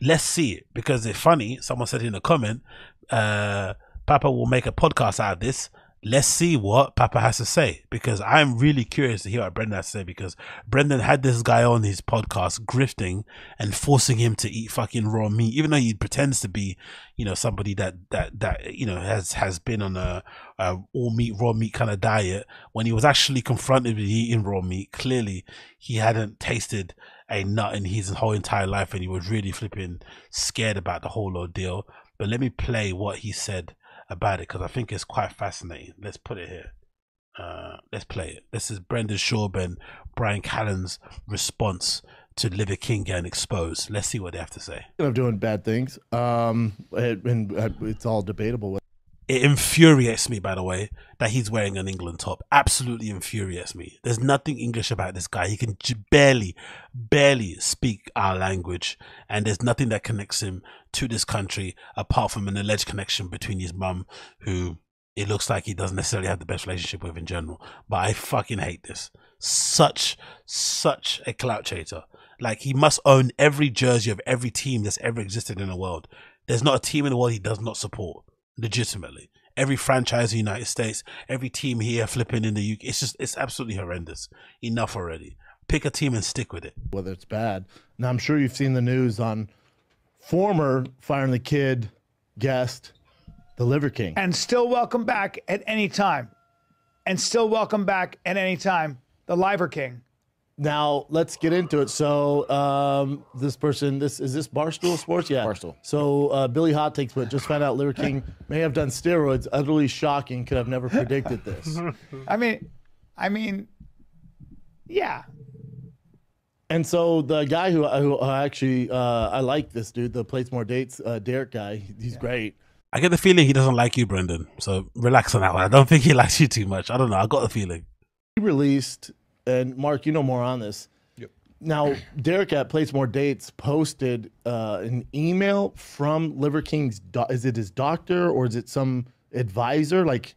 let's see it because it's funny. Someone said in a comment, uh, Papa will make a podcast out of this. Let's see what Papa has to say because I'm really curious to hear what Brendan has to say because Brendan had this guy on his podcast grifting and forcing him to eat fucking raw meat, even though he pretends to be, you know, somebody that that that you know has has been on a, a all meat raw meat kind of diet. When he was actually confronted with eating raw meat, clearly he hadn't tasted a nut in his whole entire life and he was really flipping scared about the whole ordeal. But let me play what he said about it because I think it's quite fascinating. Let's put it here. Uh, let's play it. This is Brendan Schaub and Bryan Callen's response to Liver King getting exposed. Let's see what they have to say. of doing bad things. Um, and, and uh, it's all debatable. It infuriates me, by the way, that he's wearing an England top. Absolutely infuriates me. There's nothing English about this guy. He can barely, barely speak our language, and there's nothing that connects him to this country apart from an alleged connection between his mum, who it looks like he doesn't necessarily have the best relationship with in general. But I fucking hate this. Such, such a clout chaser. Like he must own every jersey of every team that's ever existed in the world. There's not a team in the world he does not support legitimately. Every franchise in the United States, every team here flipping in the UK, it's just it's absolutely horrendous. Enough already. Pick a team and stick with it. Whether it's bad. Now I'm sure you've seen the news on former Fighter and the Kid guest, the Liver King. and still welcome back at any time. And still welcome back at any time, the Liver King. Now let's get into it. So um, this person, this is this Barstool Sports, yeah. Barstool. So uh, Billy Hot takes, but just found out Liver King may have done steroids. Utterly shocking. Could have never predicted this. I mean, I mean, yeah. And so the guy who, who actually uh, I like this dude, the plates more dates, uh, Derek guy. He's great. I get the feeling he doesn't like you, Brendan. So relax on that one. I don't think he likes you too much. I don't know. I got the feeling. He released, and Mark, you know more on this. Yep. Now, Derek at Plates More Dates posted uh, an email from Liver King's. Do- is it his doctor or is it some advisor? Like,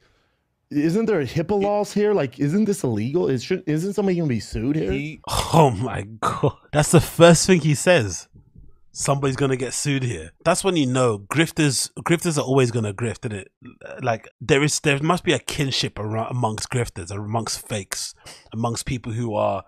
isn't there a HIPAA laws here? Like, isn't this illegal? Is should, isn't somebody gonna be sued here? He Oh my god. That's the first thing he says. Somebody's gonna get sued here. That's when you know grifters grifters are always gonna grift, is it? Like there is there must be a kinship around, amongst grifters, amongst fakes, amongst people who are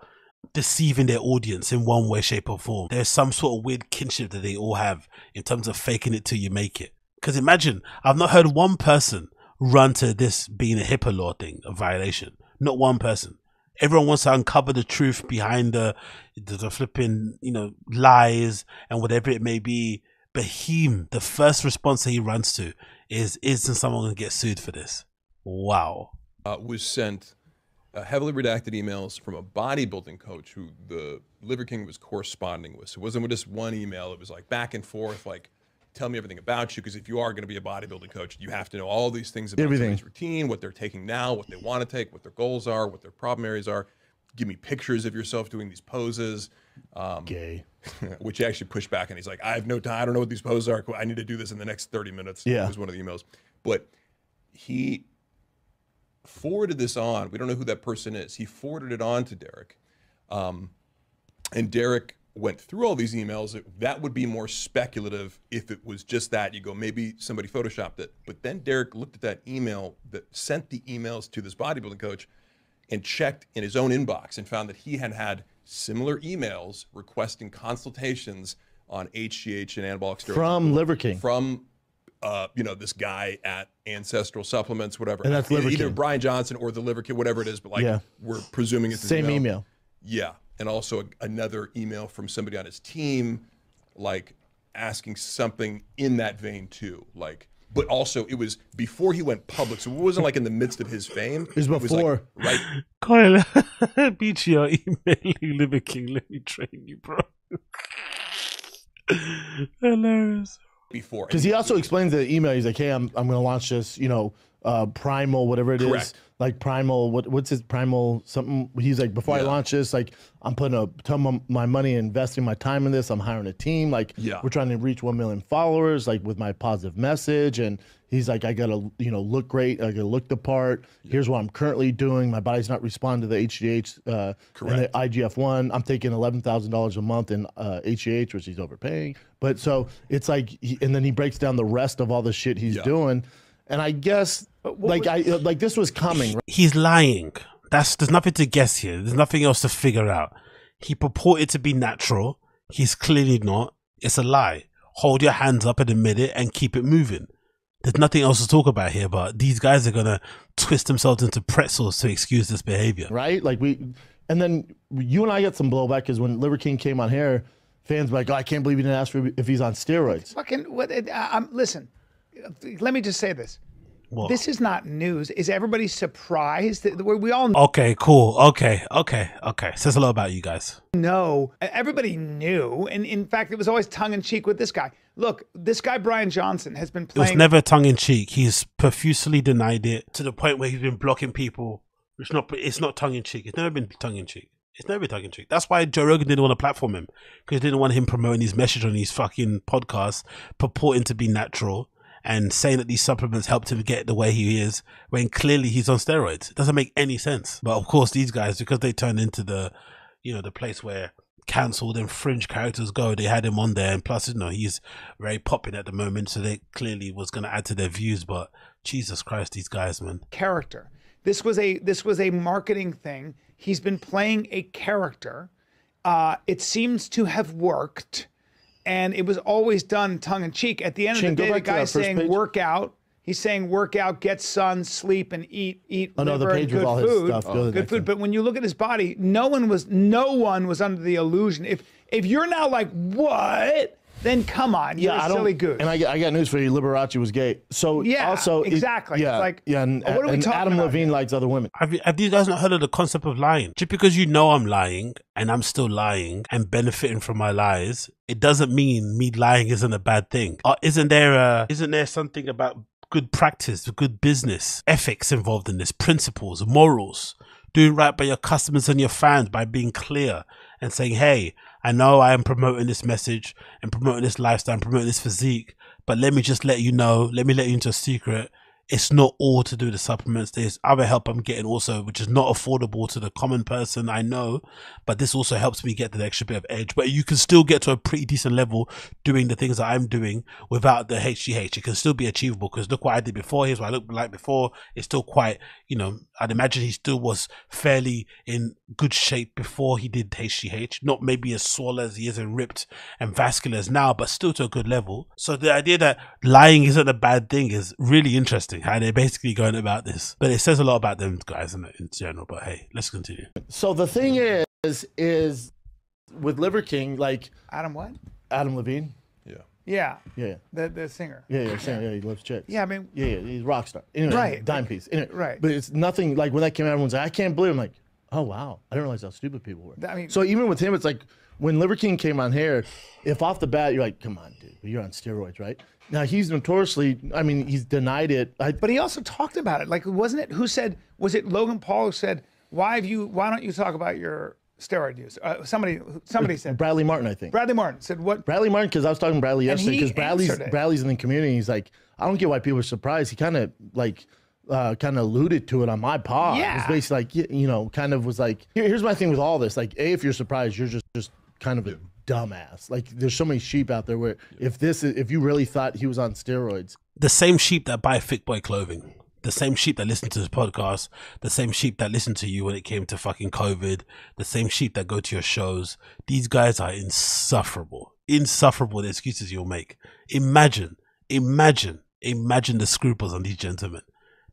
deceiving their audience in one way, shape, or form. There's some sort of weird kinship that they all have in terms of faking it till you make it. Because imagine, I've not heard one person run to this being a HIPAA law thing, a violation. Not one person. Everyone wants to uncover the truth behind the, the, the flipping, you know, lies and whatever it may be. But him, the first response that he runs to is, isn't someone going to get sued for this? Wow. uh, was sent uh, heavily redacted emails from a bodybuilding coach who the Liver King was corresponding with. So it wasn't just one email. It was like back and forth, like, tell me everything about you. Because if you are going to be a bodybuilding coach, you have to know all these things about Everything. routine, what they're taking now, what they want to take, what their goals are, what their problem areas are. Give me pictures of yourself doing these poses. Um, Gay. which he actually pushed back and he's like, I have no time. I don't know what these poses are. I need to do this in the next 30 minutes. Yeah. was one of the emails. But he forwarded this on. We don't know who that person is. He forwarded it on to Derek. Um, and Derek went through all these emails. That would be more speculative if it was just that. You go, maybe somebody photoshopped it. But then Derek looked at that email that sent the emails to this bodybuilding coach and checked in his own inbox and found that he had had similar emails requesting consultations on HGH and anabolic steroids From Liver King. from uh, you know this guy at Ancestral Supplements, whatever. And that's either, Liver either King. Brian Johnson or the Liver Kid, whatever it is. But like Yeah. we're presuming it's Same email. Yeah, and also a, another email from somebody on his team, like asking something in that vein too. Like, but also it was before he went public, so it wasn't like in the midst of his fame. It was like, before. right? Kyle, beat your emailing Liver King. Let me train you, bro. Hilarious. Before Because he also explains the email, he's like, "Hey, I'm I'm going to launch this, you know, uh, Primal, whatever it is, Correct. like Primal. What what's his Primal something? He's like, before I launch this, like I'm putting a ton of my money, investing my time in this. I'm hiring a team. Like Yeah. we're trying to reach one million followers, like with my positive message. And he's like, I gotta you know look great. I gotta look the part. Here's what I'm currently doing. My body's not responding to the HGH uh, and the Correct. IGF one. I'm taking eleven thousand dollars a month in uh, HGH, which he's overpaying. But so it's like, he, and then he breaks down the rest of all the shit he's Yeah. doing. And I guess like I uh, like this was coming. Right? He's lying. That's there's nothing to guess here. There's nothing else to figure out. He purported to be natural. He's clearly not. It's a lie. Hold your hands up and admit it and keep it moving. There's nothing else to talk about here, but these guys are gonna twist themselves into pretzels to excuse this behavior. right? Like we, and then you and I get some blowback because when Liver King came on here, fans were like, "Oh, I can't believe you didn't ask for if he's on steroids." Fucking what? uh, I'm listen. Let me just say this. What? This is not news. Is everybody surprised? that We we all Okay, cool. Okay, okay, okay. Says a lot about you guys. No, Everybody knew, and in fact, it was always tongue in cheek with this guy. Look, this guy Brian Johnson has been playing. It was never tongue in cheek. He's profusely denied it to the point where he's been blocking people. It's not. It's not tongue in cheek. It's never been tongue in cheek. It's never been tongue in cheek. That's why Joe Rogan didn't want to platform him because he didn't want him promoting his message on his fucking podcast, purporting to be natural and saying that these supplements helped him get the way he is when clearly he's on steroids. It doesn't make any sense. But of course, these guys because they turned into the, you know, the place where cancelled and fringe characters go. They had him on there, and plus, you know, he's very popping at the moment, so they clearly was going to add to their views. But Jesus Christ, these guys, man. character. This was a this was a marketing thing. He's been playing a character. Uh, it seems to have worked, and it was always done tongue in cheek. At the end Shane, of the day, the guy's saying page. work out. He's saying work out, get sun, sleep, and eat eat Oh, liver page and with good food. stuff. Go Good food. one. But when you look at his body, no one was no one was under the illusion. If if you're now like what, then come on, you're Yeah, a I don't. silly goose. And I, got- I got news for you. Liberace was gay. So Yeah, also it- exactly. yeah, It's like, yeah, and, what are we and talking Adam about Levine here? likes other women. Have, you, have these guys not heard of the concept of lying? Just because you know I'm lying and I'm still lying and benefiting from my lies, it doesn't mean me lying isn't a bad thing. Uh, isn't there a, isn't there something about good practice, good business, ethics involved in this, principles, morals, doing right by your customers and your fans by being clear and saying, hey, I know I am promoting this message and promoting this lifestyle and promoting this physique, but let me just let you know, let me let you into a secret. It's not all to do with the supplements. There's other help I'm getting also, which is not affordable to the common person. I know, but this also helps me get that extra bit of edge. But you can still get to a pretty decent level doing the things that I'm doing without the HGH. It can still be achievable because look what I did before. Here's what I looked like before. It's still quite, you know, I'd imagine he still was fairly in good shape before he did HGH. Not maybe as swole as he is and ripped and vascular as now, but still to a good level. So the idea that lying isn't a bad thing is really interesting. How they're basically going about this, but it says a lot about them guys in, in general. But hey, let's continue. So the thing is, is with Liver King, like Adam, what? Adam Levine. Yeah. Yeah, the the singer. yeah, yeah. Saying, yeah, he loves chicks. Yeah, I mean, Yeah, yeah, he's a rock star. Anyway, Right. Dime piece. Anyway, Right. But it's nothing like when that came out, everyone's like, I can't believe. it. I'm like, oh wow, I didn't realize how stupid people were. I mean- so even with him, it's like when Liver King came on here, if off the bat you're like, come on, dude, you're on steroids, right? Now he's notoriously, I mean, he's denied it. I, But he also talked about it. Like, wasn't it? Who said? Was it Logan Paul who said, "Why have you? Why don't you talk about your steroid use?" Uh, somebody, somebody said. Bradley Martin, I think. Bradley Martin said, "What?" Bradley Martin, because I was talking to Bradley yesterday, because Bradley's. Bradley's in the community. He's like, I don't get why people are surprised. He kind of like, uh, kind of alluded to it on my pod. Yeah. It's basically like, you know, kind of was like, here, here's my thing with all this. Like, a, if you're surprised, you're just just kind of a dumbass. Like, there's so many sheep out there where if this, if you really thought he was on steroids, the same sheep that buy Thiccboy clothing, the same sheep that listen to this podcast, the same sheep that listen to you when it came to fucking COVID, the same sheep that go to your shows. These guys are insufferable. Insufferable the excuses you'll make. Imagine, imagine, imagine the scruples on these gentlemen.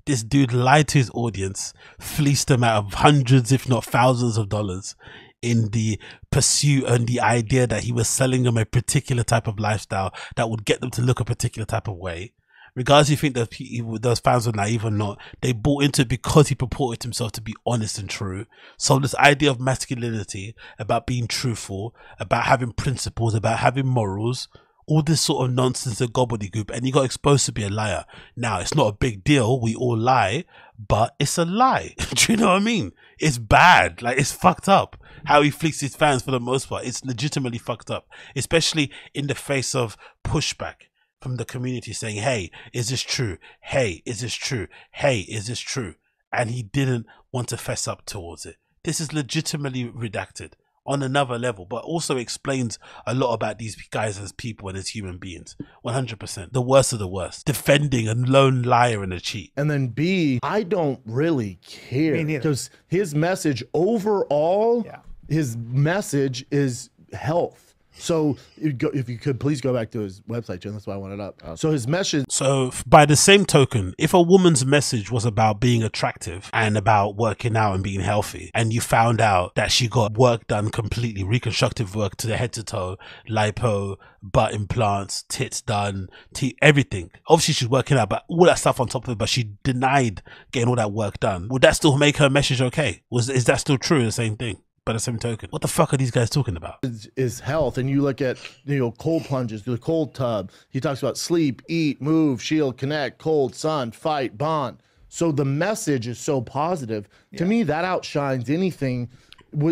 This dude lied to his audience, fleeced them out of hundreds, if not thousands of dollars in the pursuit and the idea that he was selling them a particular type of lifestyle that would get them to look a particular type of way. Regardless, you think that those fans were naive or not, they bought into it because he purported himself to be honest and true. So this idea of masculinity, about being truthful, about having principles, about having morals, all this sort of nonsense and gobbledygook, and he got exposed to be a liar. Now it's not a big deal. We all lie, but it's a lie. Do you know what I mean? It's bad. Like it's fucked up. How he fleets his fans for the most part. It's legitimately fucked up, especially in the face of pushback from the community saying, Hey, is this true? Hey, is this true? Hey, is this true? And he didn't want to fess up towards it. This is legitimately redacted on another level, but also explains a lot about these guys as people and as human beings. 100%. The worst of the worst. Defending a lone liar and a cheat. And then B, I don't really care because his message overall, Yeah. his message is health. So go, if you could please go back to his website, Jen. That's why I wanted up. Uh, so his message, So, by the same token, if a woman's message was about being attractive and about working out and being healthy, and you found out that she got work done completely, reconstructive work to the head to toe, lipo, butt implants, tits done, te- everything. Obviously, she's working out, but all that stuff on top of it, but she denied getting all that work done. Would that still make her message okay? Was Is that still true? The same thing? By the same token, what the fuck are these guys talking about? is, is health, and you look at you know cold plunges, the cold tub. He talks about sleep, eat, move, shield, connect, cold, sun, fight, bond. So the message is so positive. To me, that outshines anything.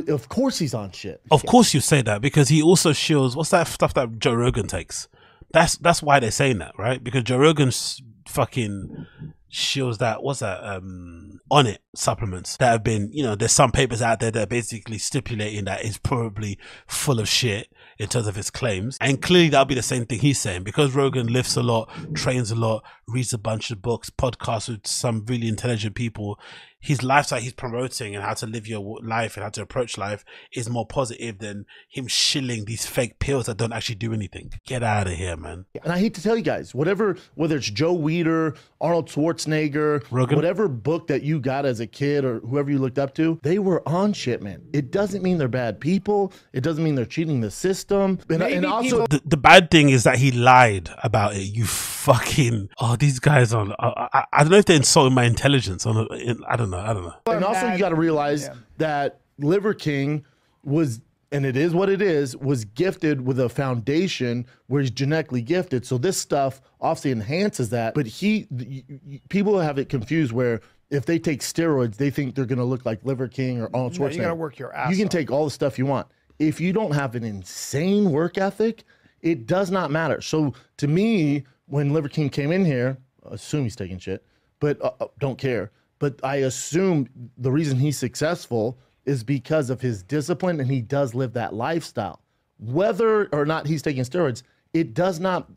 Of course, he's on shit. Of course you say that because he also shields what's that stuff that Joe Rogan takes. That's that's why they're saying that, right? Because Joe Rogan's fucking shields that what's that um Onnit supplements that have been you know there's some papers out there that are basically stipulating that it's probably full of shit in terms of his claims. And clearly that'll be the same thing he's saying. Because rogan lifts a lot trains a lot reads a bunch of books podcasts with some really intelligent people his lifestyle he's promoting and how to live your life and how to approach life is more positive than him shilling these fake pills that don't actually do anything get out of here man And I hate to tell you guys, whatever, whether it's Joe Weider, Arnold Schwarzenegger, Rogan? whatever book that you got as a kid or whoever you looked up to, they were on shit, man. It doesn't mean they're bad people. It doesn't mean they're cheating the system. And, and also, people- the, the bad thing is that he lied about it. You fucking oh, these guys on. I, I, I don't know if they're insulting my intelligence. On, in, I don't know. I don't know. and also you got to realize Yeah. that Liver King was, and it is what it is, was gifted with a foundation where he's genetically gifted. So this stuff obviously enhances that. But he, y- y- people have it confused where if they take steroids, they think they're going to look like Liver King or Arnold No, Schwarzenegger. you gotta work your ass You can off. take all the stuff you want. If you don't have an insane work ethic, it does not matter. So to me, when Liver King came in here, assume he's taking shit, but uh, uh, don't care. But I assume the reason he's successful is because of his discipline and he does live that lifestyle. Whether or not he's taking steroids, it does not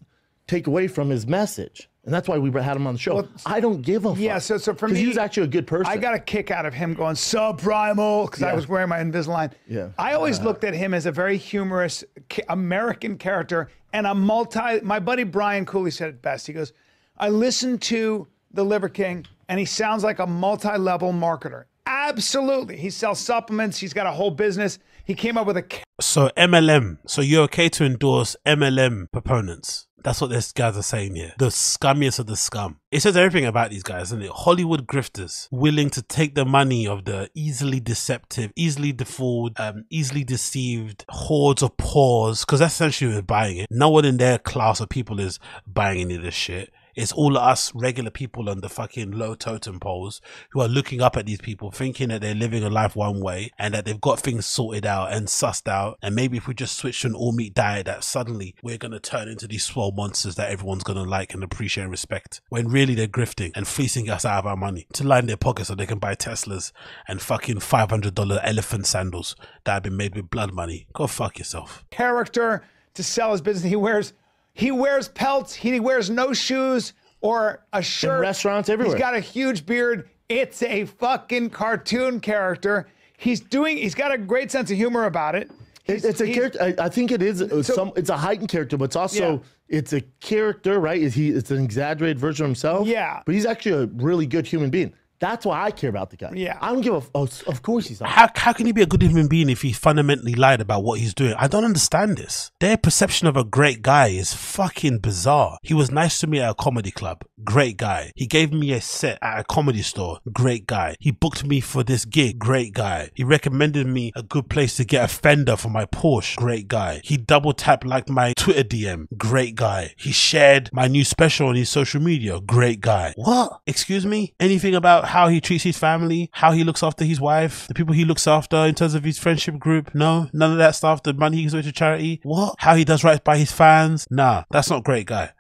take away from his message. And that's why we had him on the show. I don't give a fuck. Yeah, so- so for me- he was actually a good person. I got a kick out of him going subprimal because I was wearing my Invisalign. Yeah. I always looked at him as a very humorous American character and a multi. My buddy Brian Cooley said it best. He goes, "I listened to the Liver King, and he sounds like a multi-level marketer. Absolutely, he sells supplements. He's got a whole business. He came up with a So MLM. So you're okay to endorse MLM proponents. That's what these guys are saying here. The scummiest of the scum. It says everything about these guys, isn't it? Hollywood grifters willing to take the money of the easily deceptive, easily defauled, um, easily deceived hordes of pawns, because that's essentially who's buying it. No one in their class of people is buying any of this shit. It's all us regular people on the fucking low totem poles who are looking up at these people, thinking that they're living a life one way and that they've got things sorted out and sussed out. And maybe if we just switch to an all meat diet, that suddenly we're going to turn into these swole monsters that everyone's going to like and appreciate and respect. When really they're grifting and fleecing us out of our money to line their pockets so they can buy Teslas and fucking $500 elephant sandals that have been made with blood money. Go fuck yourself. character to sell his business. He wears he wears pelts. He wears no shoes or a shirt. restaurants everywhere. He's got a huge beard. It's a fucking cartoon character. He's doing. He's got a great sense of humor about it. He's- it's a character. I, I think it is uh, So- some. It's a heightened character, but it's also Yeah. it's a character, right? Is he? It's an exaggerated version of himself. Yeah. but he's actually a really good human being. That's why I care about the guy. Yeah. I don't give a. Oh, of course he's not. How, how can he be a good human being if he fundamentally lied about what he's doing? I don't understand this. Their perception of a great guy is fucking bizarre. He was nice to me at a comedy club. Great guy. He gave me a set at a comedy store. Great guy. He booked me for this gig. Great guy. He recommended me a good place to get a fender for my Porsche. Great guy. He double tapped like my Twitter DM. Great guy. He shared my new special on his social media. Great guy. What? Excuse me? Anything about how he treats his family, how he looks after his wife, the people he looks after in terms of his friendship group? No, none of that stuff. The money he gives away to charity? What? How he does right by his fans? Nah, that's not great guy.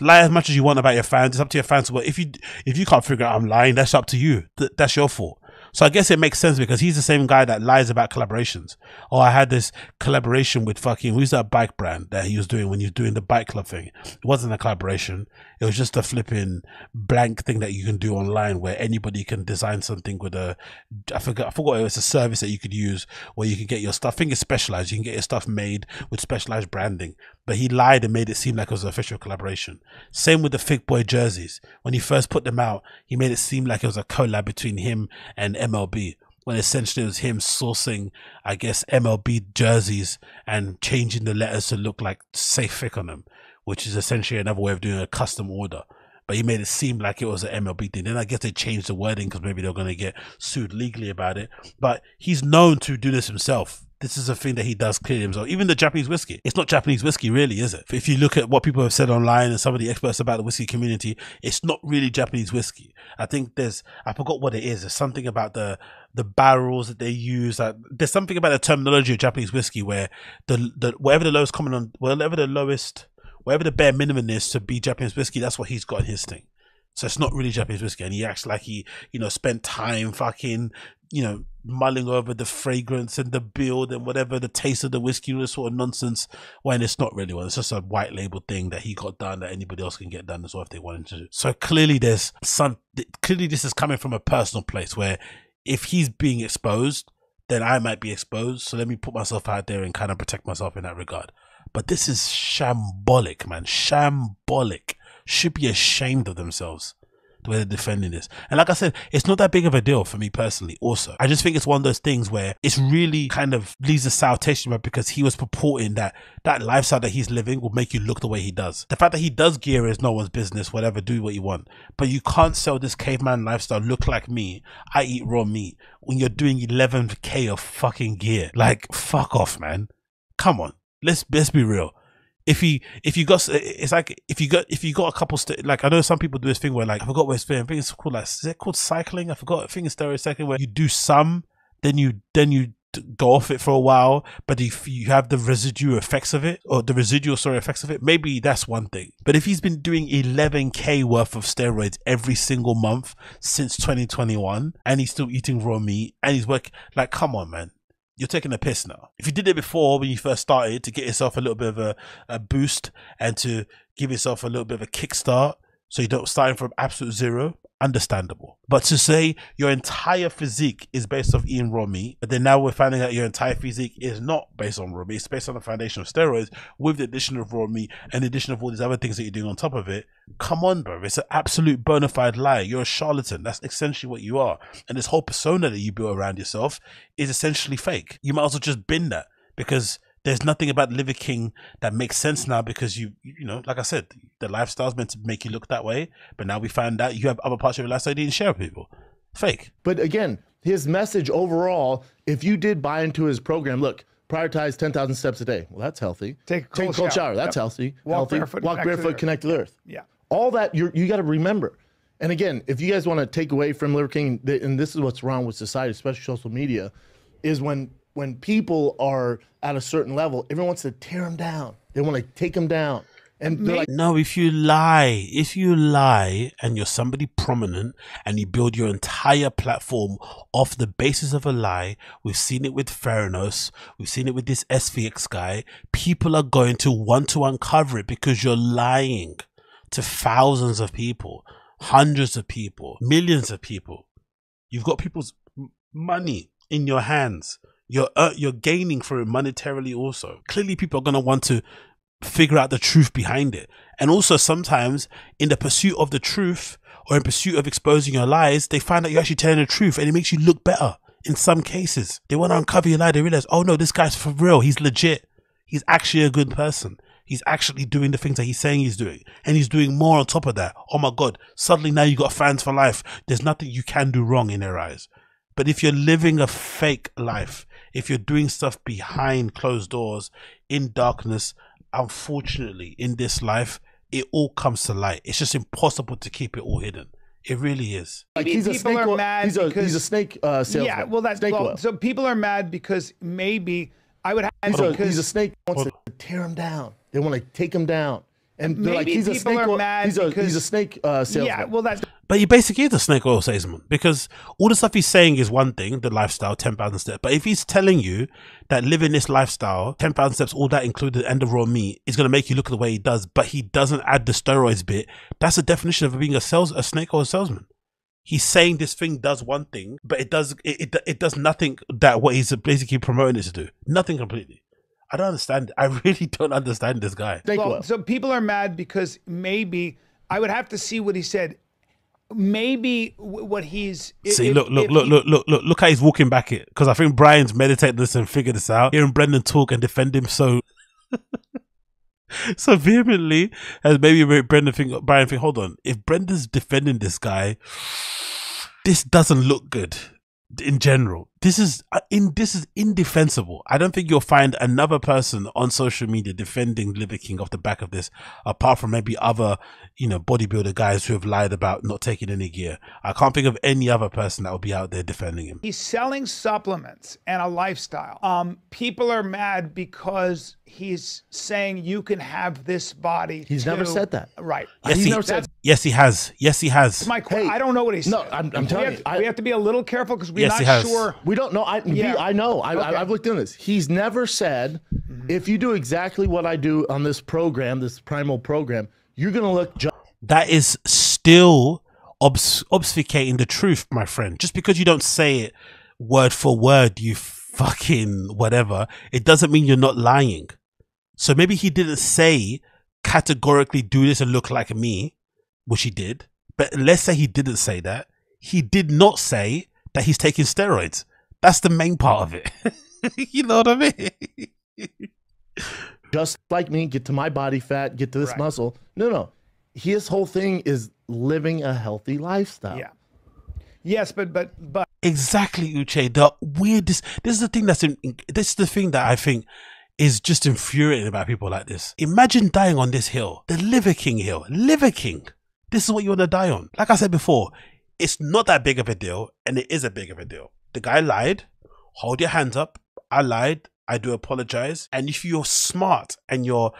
Lie as much as you want about your fans. It's up to your fans. But if you if you can't figure out I'm lying, that's up to you. Th- that's your fault. So I guess it makes sense because he's the same guy that lies about collaborations. Oh, I had this collaboration with fucking who's that bike brand that he was doing when he was doing the bike club thing. It wasn't a collaboration. It was just a flipping blank thing that you can do online where anybody can design something with a I forgot I forgot it was a service that you could use where you can get your stuff. I think it's specialized. You can get your stuff made with specialized branding. But he lied and made it seem like it was an official collaboration. Same with the Thiccboy jerseys. When he first put them out, he made it seem like it was a collab between him and MLB. When essentially it was him sourcing, I guess, MLB jerseys and changing the letters to look like Safe Thick on them, which is essentially another way of doing a custom order but he made it seem like it was an MLB thing. Then I guess they changed the wording because maybe they're going to get sued legally about it. But he's known to do this himself. This is a thing that he does clearly himself. Even the Japanese whiskey, it's not Japanese whiskey, really, is it? If you look at what people have said online and some of the experts about the whiskey community, it's not really Japanese whiskey. I think there's, I forgot what it is. There's something about the the barrels that they use. Like, there's something about the terminology of Japanese whiskey where the the whatever the lowest common on, whatever the lowest whatever the bare minimum is to be Japanese whiskey, that's what he's got in his thing. So it's not really Japanese whiskey, and he acts like he, you know, spent time fucking, you know, mulling over the fragrance and the build and whatever the taste of the whiskey, this sort of nonsense. When it's not really one, it's just a white label thing that he got done that anybody else can get done as well if they wanted to. So clearly, there's some. Clearly, this is coming from a personal place where if he's being exposed, then I might be exposed. So let me put myself out there and kind of protect myself in that regard. But this is shambolic, man. Shambolic. Should be ashamed of themselves the way they're defending this. And like I said, it's not that big of a deal for me personally, also. I just think it's one of those things where it's really kind of leaves a sour taste in because he was purporting that that lifestyle that he's living will make you look the way he does. The fact that he does gear is no one's business, whatever, do what you want. But you can't sell this caveman lifestyle, look like me, I eat raw meat, when you're doing 11k of fucking gear. Like, fuck off, man. Come on let's let's be real. If you if you got it's like if you got if you got a couple st- like I know some people do this thing where like I forgot what it's I think it's called like is it called cycling? I forgot. I think it's stereocycling where you do some, then you then you go off it for a while, but if you have the residual effects of it or the residual sorry effects of it, maybe that's one thing. But if he's been doing 11k worth of steroids every single month since 2021 and he's still eating raw meat and he's working like come on man you're taking a piss now. If you did it before when you first started to get yourself a little bit of a, a boost and to give yourself a little bit of a kickstart, so you don't start from absolute zero, understandable. But to say your entire physique is based off eating raw meat, but then now we're finding out your entire physique is not based on raw meat, it's based on the foundation of steroids with the addition of raw meat and the addition of all these other things that you're doing on top of it. Come on, bro. It's an absolute bona fide lie. You're a charlatan. That's essentially what you are. And this whole persona that you build around yourself is essentially fake. You might as well just bin that because there's nothing about Liver King that makes sense now because you, you know, like I said, the lifestyle's meant to make you look that way. But now we find out you have other parts of your lifestyle you didn't share with people. Fake. But again, his message overall, if you did buy into his program, look, prioritize 10,000 steps a day. Well, that's healthy. Take a Take cold a cold shower. shower. That's Yep. healthy. Walk healthy. barefoot, Walk connect to the barefoot, earth. connect to the earth. Yeah. All that you're, you got to remember. And again, if you guys want to take away from Liver King, and this is what's wrong with society, especially social media, is when when people are at a certain level, everyone wants to tear them down. They want to take them down. And they're like, No, if you lie, if you lie and you're somebody prominent and you build your entire platform off the basis of a lie, we've seen it with Theranos, we've seen it with this SVX guy, people are going to want to uncover it because you're lying to thousands of people, hundreds of people, millions of people. You've got people's money in your hands. You're uh, you're gaining from it monetarily also. Clearly, people are going to want to figure out the truth behind it. And also sometimes in the pursuit of the truth or in pursuit of exposing your lies, they find out you're actually telling the truth and it makes you look better. In some cases, they want to uncover your lie. They realize, oh no, this guy's for real. He's legit. He's actually a good person. He's actually doing the things that he's saying he's doing. And he's doing more on top of that. Oh my God. Suddenly now you've got fans for life. There's nothing you can do wrong in their eyes. But if you're living a fake life, if you're doing stuff behind closed doors in darkness, unfortunately, in this life, it all comes to light. It's just impossible to keep it all hidden. It really is. Like Maybe he's a snake. are mad he's a because- he's a snake uh, salesman. Yeah, well, that's snake well, oil. so people are mad because maybe I would have He's a, he's a snake that wants to tear him down. They want to take him down. And they're like, Maybe he's a people snake. are oil- mad he's a because- he's a snake uh, salesman. yeah, well, that's But he basically is a snake oil salesman because all the stuff he's saying is one thing, the lifestyle, 10,000 steps. But if he's telling you that living this lifestyle, 10,000 steps, all that included, and the raw meat is going to make you look the way he does, but he doesn't add the steroids bit, that's the definition of being a sales, a snake oil salesman. He's saying this thing does one thing, but it does it, it, it does nothing that what he's basically promoting it to do. Nothing completely. I don't understand. I really don't understand this guy. snake well, oil. so people are mad because maybe I would have to see what he said. Maybe w- what he's if- See, if- look, look, look, he- look, look, look, look how he's walking back it. Because I think Bryan's meditated this and figured this out. Hearing Brendan talk and defend him so, so vehemently, as maybe Brendan think, Bryan think, hold on, if Brendan's defending this guy, this doesn't look good in general. This is uh, in this is indefensible. I don't think you'll find another person on social media defending Liver King off the back of this, apart from maybe other, you know, bodybuilder guys who have lied about not taking any gear. I can't think of any other person that will be out there defending him. he's selling supplements and a lifestyle. Um, people are mad because he's saying you can have this body. He's never said that. Right. Yes, he, never said- yes, he has. Yes, he has. My, Hey, I don't know what he's. no, I'm- I'm we telling have, you, I- we have to be a little careful because we're Yes, he not has. sure. We don't know. I, Yeah. V, I know. I, Okay. I, I've looked into this. He's never said, Mm-hmm. if you do exactly what I do on this program, this primal program, you're gonna look just that is still obs- obfuscating the truth, my friend. Just because you don't say it word for word, you fucking whatever, it doesn't mean you're not lying. So maybe he didn't say categorically do this and look like me, which he did. But let's say he didn't say that. He did not say that he's taking steroids. That's the main part of it. you know what I mean? just like me, get to my body fat, get to this Right. muscle. No, no. His whole thing is living a healthy lifestyle. Yeah. Yes, but but but Exactly, Uche. The weirdest. This is the thing that's in. This is the thing that I think is just infuriating about people like this. Imagine dying on this hill, the Liver King hill. Liver King. This is what you want to die on. Like I said before, it's not that big of a deal, and it is a big of a deal. The guy lied. Hold your hands up. I lied. I do apologize. And if you're smart and you're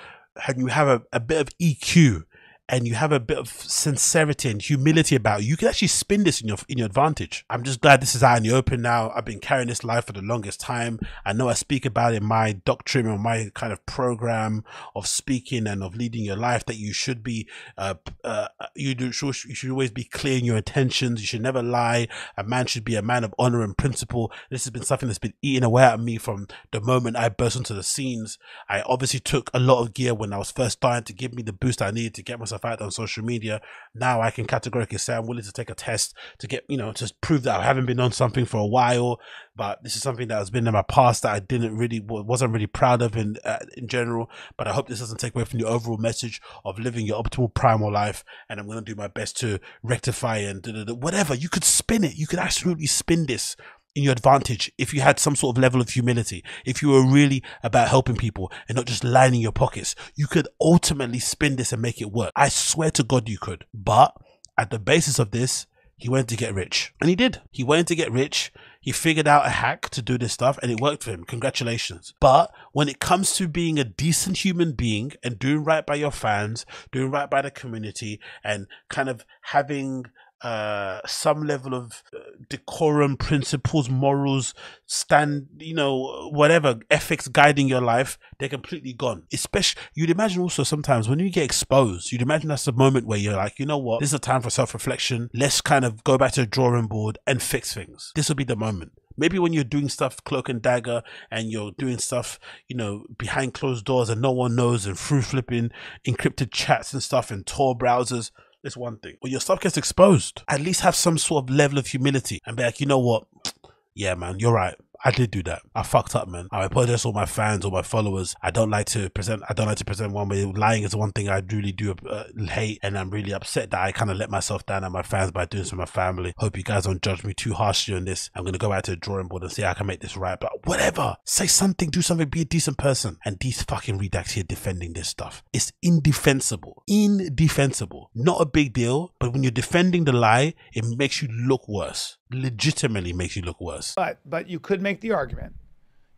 and you have a, a bit of EQ and you have a bit of sincerity and humility about you, you can actually spin this in your in your advantage. I'm just glad this is out in the open now. I've been carrying this life for the longest time. I know I speak about in my doctrine or my kind of program of speaking and of leading your life that you should be uh, uh you do you should always be clear in your intentions. You should never lie. A man should be a man of honor and principle. This has been something that's been eating away at me from the moment I burst onto the scenes. I obviously took a lot of gear when I was first starting to give me the boost I needed to get myself there on social media. Now I can categorically say I'm willing to take a test to get, you know, to prove that I haven't been on something for a while. But this is something that has been in my past that I didn't really, wasn't really proud of in, uh, in general. But I hope this doesn't take away from the overall message of living your optimal primal life. And I'm going to do my best to rectify and da, da, da, whatever. You could spin it. You could absolutely spin this in your advantage if you had some sort of level of humility, if you were really about helping people and not just lining your pockets, you could ultimately spin this and make it work. I swear to God you could. But at the basis of this, he went to get rich. And he did. He went to get rich. He figured out a hack to do this stuff and it worked for him. Congratulations. But when it comes to being a decent human being and doing right by your fans, doing right by the community and kind of having uh some level of uh, decorum principles morals stand you know whatever ethics guiding your life they're completely gone. Especially you'd imagine also sometimes when you get exposed you'd imagine that's the moment where you're like you know what? This is a time for self-reflection. Let's kind of go back to the drawing board and fix things. This will be the moment. Maybe when you're doing stuff cloak and dagger and you're doing stuff you know behind closed doors and no one knows and through flipping encrypted chats and stuff and tor browsers It's one thing. When your stuff gets exposed, at least have some sort of level of humility and be like, you know what? Yeah, man, you're right. I did do that. I fucked up, man. I apologize to all my fans or my followers. I don't like to present. I don't like to present one way. Lying is one thing I really do uh, hate, and I'm really upset that I kind of let myself down and my fans by doing this with my family. Hope you guys don't judge me too harshly on this. I'm gonna go back to the drawing board and see how I can make this right. But whatever, say something, do something, be a decent person. And these fucking redacts here defending this stuff, it's indefensible, indefensible. Not a big deal, but when you're defending the lie, it makes you look worse. Legitimately makes you look worse. But but you could make the argument,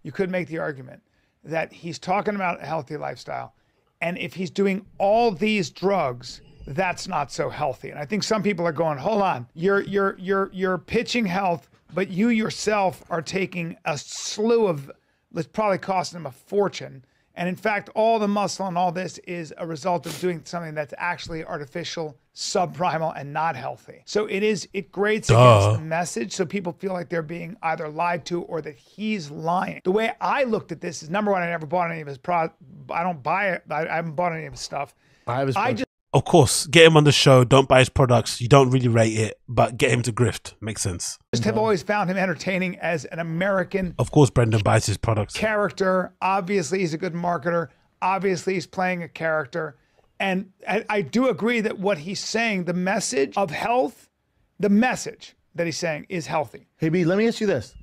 you could make the argument that he's talking about a healthy lifestyle, and if he's doing all these drugs, that's not so healthy. And I think some people are going, hold on, you're you're you're you're pitching health, but you yourself are taking a slew of it's probably costing him a fortune. And in fact, all the muscle and all this is a result of doing something that's actually artificial, subprimal, and not healthy. So it is, it grates Duh. against the message. So people feel like they're being either lied to or that he's lying. The way I looked at this is number one, I never bought any of his pro. I don't buy it. I, I haven't bought any of his stuff. I have his I just Of course, get him on the show. Don't buy his products. You don't really rate it, but get him to grift. Makes sense. Just have always found him entertaining as an American Of course, Brendan buys his products. character. Obviously, he's a good marketer. Obviously, he's playing a character. And I, I do agree that what he's saying, the message of health, the message that he's saying is healthy. Hey, B, let me ask you this.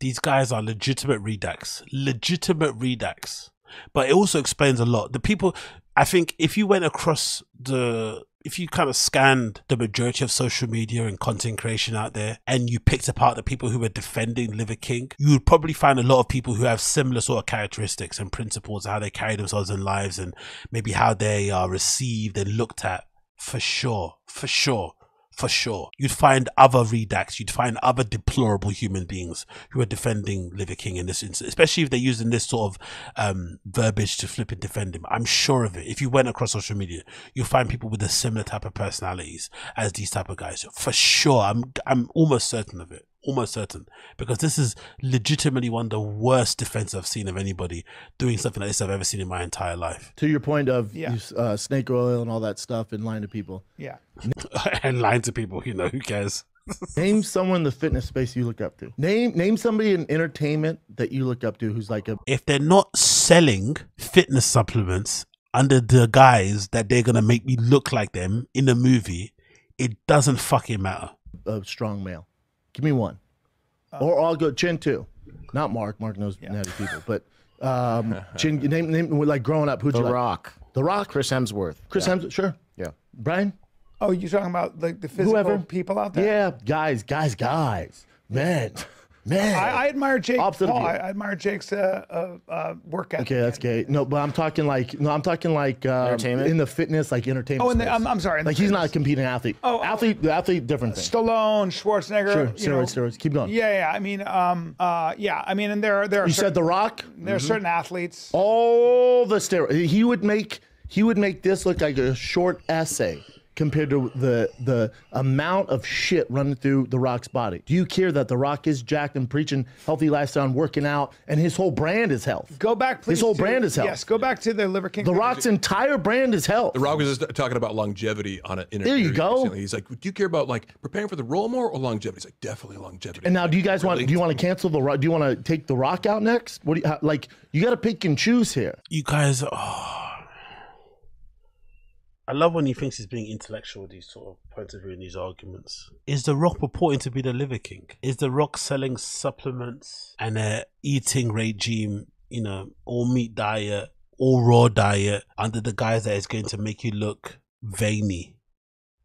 These guys are legitimate redacts. Legitimate redacts. But it also explains a lot. The people, I think, if you went across the, if you kind of scanned the majority of social media and content creation out there, and you picked apart the people who were defending Liver King, you would probably find a lot of people who have similar sort of characteristics and principles, how they carry themselves in lives, and maybe how they are received and looked at. For sure, for sure for sure. You'd find other redacts, you'd find other deplorable human beings who are defending Liver King in this instance, especially if they're using this sort of um, verbiage to flip and defend him. I'm sure of it. If you went across social media, you'll find people with a similar type of personalities as these type of guys. For sure. I'm I'm almost certain of it. Almost certain. Because this is legitimately one of the worst defense I've seen of anybody doing something like this I've ever seen in my entire life. To your point of Yeah. use, uh, snake oil and all that stuff and lying to people. Yeah. and lying to people, you know, who cares? Name someone in the fitness space you look up to. Name name somebody in entertainment that you look up to who's like a if they're not selling fitness supplements under the guise that they're gonna make me look like them in a movie, it doesn't fucking matter. a strong male. Give me one. or I'll go Chin too. Not Mark. Mark knows natty people, but um, Chin. Name name like growing up. Who'd The you like? Rock. The Rock. Chris Hemsworth. Chris Hemsworth. Sure. Yeah. Brian. Oh, you're talking about like the physical Whoever. people out there? Yeah, guys, guys, guys. Man, man. I, I admire Jake Opposite of Paul. you. I, I admire Jake's uh, uh, uh, work ethic. okay, that's gay. No, but I'm talking like no, I'm talking like um, Entertainment? in the fitness, like entertainment. Oh, and the. I'm, I'm sorry. in the like he's not a competing athlete. Oh, oh. athlete, the athlete, different thing. Stallone, Schwarzenegger. Sure, you know. steroids, steroids. Keep going. Yeah, yeah. I mean, um, uh, yeah. I mean, and there, are- there are You certain, said The Rock. there are certain athletes. all the steroids. He would make he would make this look like a short essay compared to the the amount of shit running through the Rock's body. Do you care that the Rock is jacked and preaching healthy lifestyle and working out, and his whole brand is health? Go back, please. His whole to- brand is health. Yes, go back to the Liver King. The Rock's entire brand is health. The Rock was just talking about longevity on an interview. There you go. recently. He's like, "Do you care about like preparing for the role more or longevity?" He's like, "Definitely longevity." And now, do you guys want? Do you want to cancel the Rock? Do you want to take the Rock out next? What do you how, like? You got to pick and choose here. You guys oh. I love when he thinks he's being intellectual these sort of points of view in these arguments. Is The Rock purporting to be the Liver King? Is The Rock selling supplements and a eating regime, you know, all meat diet, all raw diet, under the guise that it's going to make you look veiny?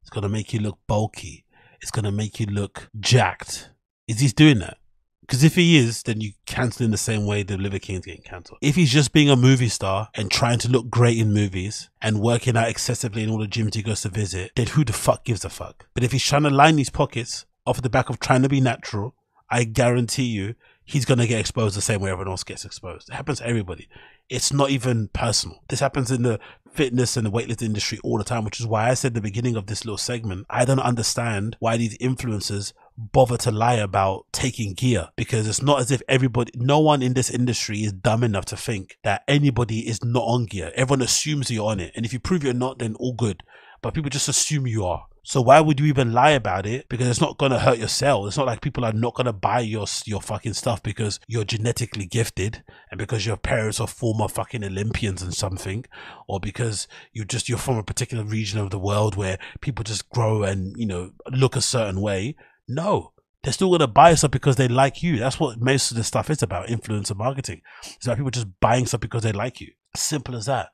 It's going to make you look bulky. It's going to make you look jacked. Is he doing that? Because if he is, then you cancel in the same way the Liver King's getting cancelled. If he's just being a movie star and trying to look great in movies and working out excessively in all the gyms he goes to visit, then who the fuck gives a fuck? But if he's trying to line these pockets off the back of trying to be natural, I guarantee you he's gonna get exposed the same way everyone else gets exposed. It happens to everybody. It's not even personal. This happens in the fitness and the weightlifting industry all the time, which is why I said the beginning of this little segment, I don't understand why these influencers bother to lie about taking gear because it's not as if everybody, no one in this industry is dumb enough to think that anybody is not on gear. Everyone assumes you're on it. And if you prove you're not, then all good. but people just assume you are. So why would you even lie about it? Because it's not gonna hurt your. It's not like people are not gonna buy your your fucking stuff because you're genetically gifted and because your parents are former fucking Olympians and something, or because you just you're from a particular region of the world where people just grow and you know look a certain way. No, they're still gonna buy stuff because they like you. That's what most of this stuff is about. Influencer marketing. It's about people just buying stuff because they like you. Simple as that.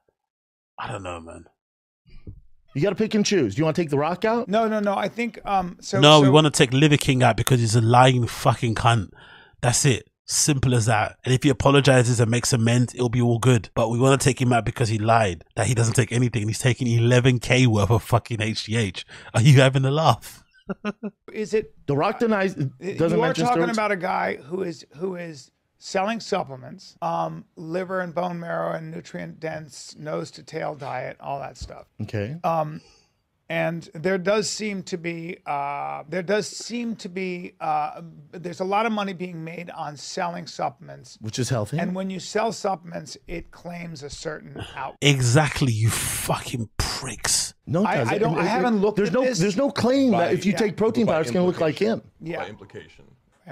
I don't know, man. You got to pick and choose. Do you want to take the rock out? No, no, no. I think um. So no, so, we want to take Liver King out because he's a lying fucking cunt. That's it. Simple as that. And if he apologizes and makes amends, it'll be all good. But we want to take him out because he lied that he doesn't take anything. He's taking 11k worth of fucking HGH. Are you having a laugh? Is it The rock denies. Doesn't you are mention talking steroids? about a guy who is who is selling supplements, um, liver and bone marrow and nutrient dense nose to tail diet, all that stuff. Okay. And there does seem to be uh, there does seem to be uh, there's a lot of money being made on selling supplements. Which is healthy. And when you sell supplements, it claims a certain out. Exactly, you fucking pricks. No, I- I don't- I It- it- haven't looked There's at no. this. There's no claim By- that if you yeah. take protein By powder, it's going to look like him. Yeah. By implication.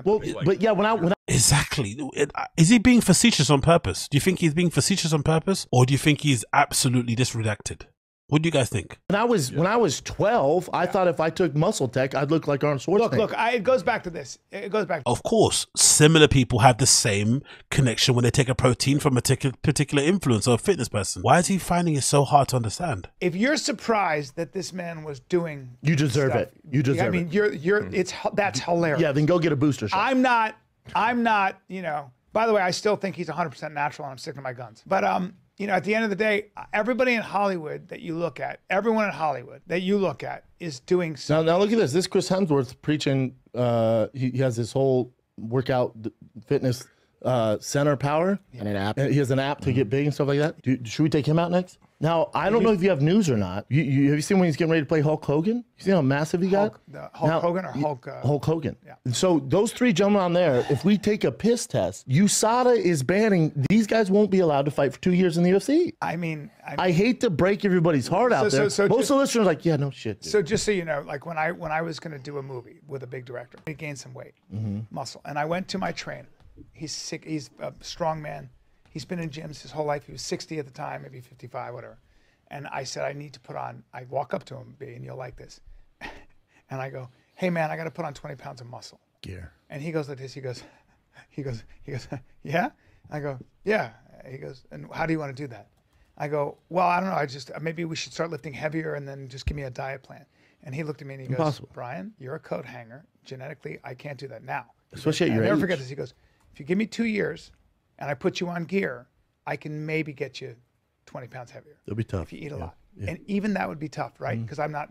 Well, Like- but yeah, when I when I, Exactly. Uh, is he being facetious on purpose? Do you think he's being facetious on purpose? Or do you think he's absolutely just redacted? What do you guys think? when I was when I was 12, I thought if I took Muscle Tech, I'd look like Arnold Schwarzenegger. Look, look, I, it goes back to this. It goes back. Of course, similar people have the same connection when they take a protein from a particular particular influencer or fitness person. Why is he finding it so hard to understand? If you're surprised that this man was doing, You deserve stuff, it. You deserve it. I mean, it. you're you're it's that's hilarious. Yeah, then go get a booster shot. I'm not. I'm not. You know. By the way, I still think he's 100% natural, and I'm sticking to my guns. But um, you know, at the end of the day, everybody in Hollywood that you look at, everyone in Hollywood that you look at, is doing. Now, now look at this. This Chris Hemsworth preaching. Uh, he, he has this whole workout fitness uh, center power And an app. And he has an app to get big and stuff like that. Do, should we take him out next? Now I don't know if you have news or not. You, you have you seen when he's getting ready to play Hulk Hogan? You see how massive he got? Hulk, Hulk Now- Hogan or Hulk? Uh, Hulk Hogan. Yeah. So those three gentlemen on there, if we take a piss test, USADA is banning these guys won't be allowed to fight for two years in the UFC. I mean, I, I hate to break everybody's heart out So- there. so- so Most just- of the listeners are like, yeah, no shit. dude. So just so you know, like when I when I was going to do a movie with a big director, I gained some weight, muscle, and I went to my trainer. He's sick. He's a strong man. He's been in gyms his whole life. He was 60 at the time, maybe 55, whatever. And I said, I need to put on. I walk up to him, B, and you'll like this. and I go, Hey man, I got to put on 20 pounds of muscle. Gear. And he goes like this. He goes, he goes, he goes, yeah. I go, yeah. He goes, and how do you want to do that? I go, well, I don't know. I just maybe we should start lifting heavier and then just give me a diet plan. And he looked at me and he goes, Impossible. Bryan, you're a coat hanger. Genetically, I can't do that now. Especially at your I'll never age. forget this. He goes, if you give me two years and I put you on gear, I can maybe get you 20 pounds heavier It'll be tough. if you eat a Yeah. lot. And even that would be tough, right? Because I'm not.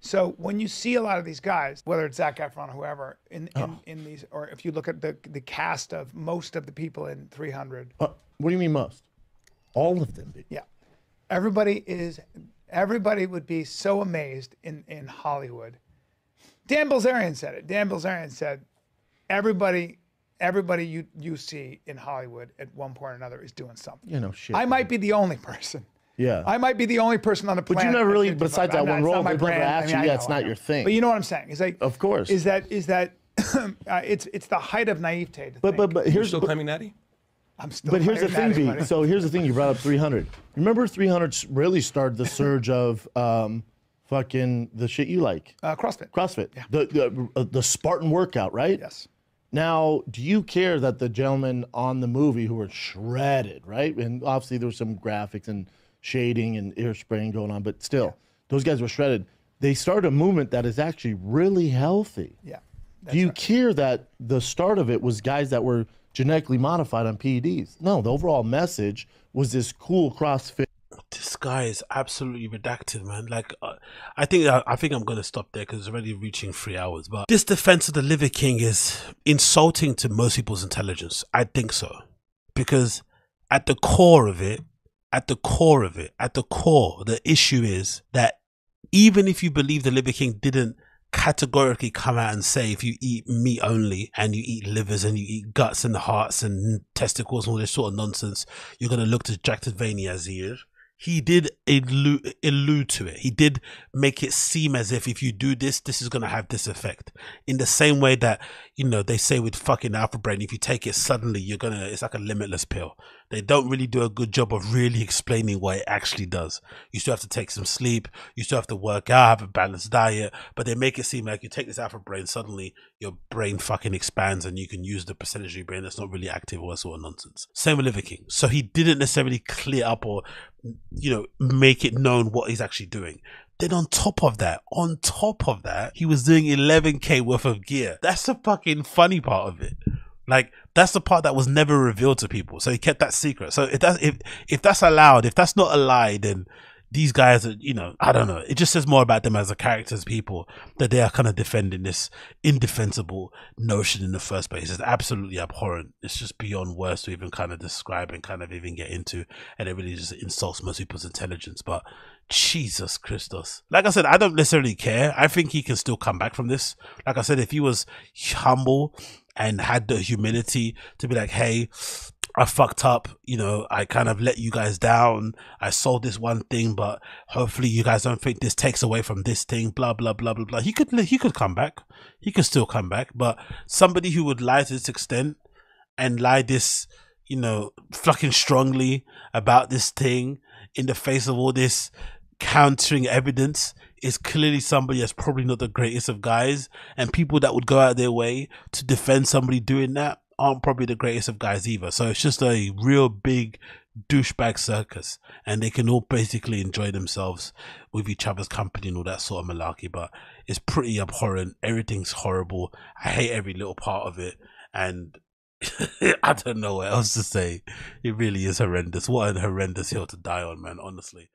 So when you see a lot of these guys, whether it's Zac Efron or whoever, in, in, in these, or if you look at the the cast of most of the people in 300, Uh, what do you mean most? All of them. dude. yeah, everybody is, everybody would be so amazed in in Hollywood. Dan Bilzerian said it. Dan Bilzerian said, everybody, everybody you you see in Hollywood at one point or another is doing something. You know, shit. I might be the only person. yeah. I might be the only person on the planet. But you planet. never really- besides that I'm not- one role, not my they've never brand. asked you, yeah, know, it's not your thing. But you know what I'm saying? Is like, Of course. is that is that uh, it's it's the height of naivete. To but think. but but You're here's still but, claiming Natty? I'm still. but here's the thing, higher B. buddy. So here's the thing. You brought up 300. Remember 300 really started the surge of um, fucking the shit you like, uh, CrossFit. CrossFit, Yeah. the the, uh, the Spartan workout, right? Yes. Now, do you care that the gentlemen on the movie who were shredded, right? And obviously there was some graphics and shading and ear spraying going on, but still, those guys were shredded. They started a movement that is actually really healthy. Yeah. do you care that the start of it was guys that were genetically modified on PEDs? No, the overall message was this cool CrossFit. Guy is absolutely redacted, man. Like, uh, I think I, I think I'm gonna stop there because it's already reaching three hours. But this defense of the Liver King is insulting to most people's intelligence. I think so, because at the core of it, at the core of it, at the core, the issue is that even if you believe the Liver King didn't categorically come out and say if you eat meat only and you eat livers and you eat guts and hearts and testicles and all this sort of nonsense, you're gonna look as Jack Vanias here. he did allude, allude to it. He did make it seem as if if you do this, this is going to have this effect. In the same way that, you know, they say with fucking Alpha Brain, if you take it suddenly, you're going to, it's like a limitless pill. They don't really do a good job of really explaining what it actually does. You still have to take some sleep. You still have to work out, have a balanced diet, but they make it seem like you take this Alpha Brain, suddenly your brain fucking expands and you can use the percentage of your brain that's not really active or sort of nonsense. Same with Liver King. So he didn't necessarily clear up or you know, make it known what he's actually doing. Then on top of that, on top of that, he was doing 11k worth of gear. That's the fucking funny part of it. Like that's the part that was never revealed to people. So he kept that secret. So if that's if if that's allowed, if that's not a lie, then these guys are, you know, I don't know. It just says more about them as a characters, people that they are kind of defending this indefensible notion in the first place. It's absolutely abhorrent. It's just beyond words to even kind of describe and kind of even get into, and it really just insults most people's intelligence. But Jesus Christos, like I said, I don't necessarily care. I think he can still come back from this. Like I said, if he was humble and had the humility to be like, hey, I fucked up, you know, I kind of let you guys down. I sold this one thing, but hopefully you guys don't think this takes away from this thing, blah, blah, blah, blah, blah. He could, he could come back. He could still come back, but somebody who would lie to this extent and lie this, you know, fucking strongly about this thing in the face of all this countering evidence is clearly somebody that's probably not the greatest of guys and people that would go out their way to defend somebody doing that aren't probably the greatest of guys either. So it's just a real big douchebag circus, and they can all basically enjoy themselves with each other's company and all that sort of malarkey. But it's pretty abhorrent. Everything's horrible. I hate every little part of it, and I don't know what else to say. It really is horrendous. What a horrendous hill to die on, man. Honestly.